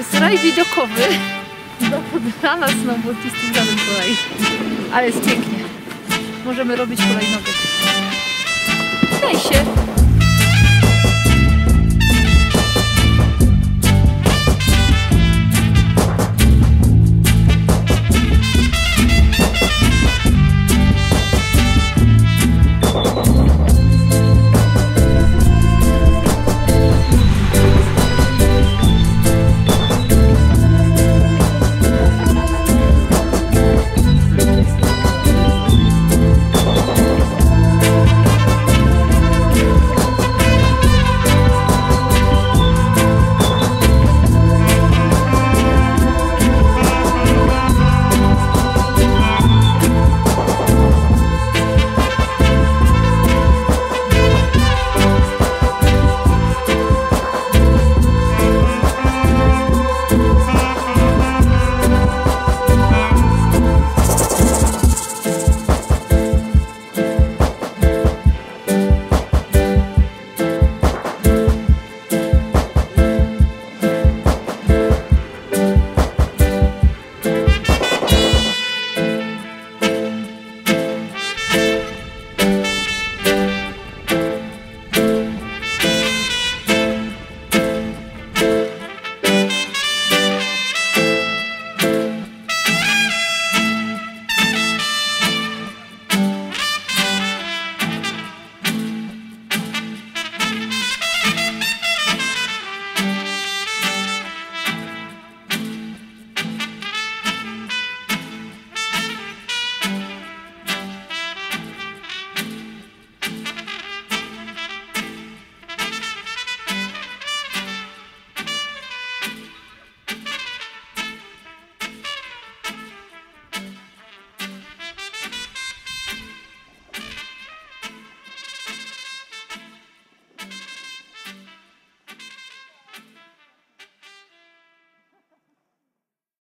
jest raj widokowy no, dla nas snowboardzistów żaden kolej. Ale jest pięknie. Możemy robić kolejnowy. Daj się!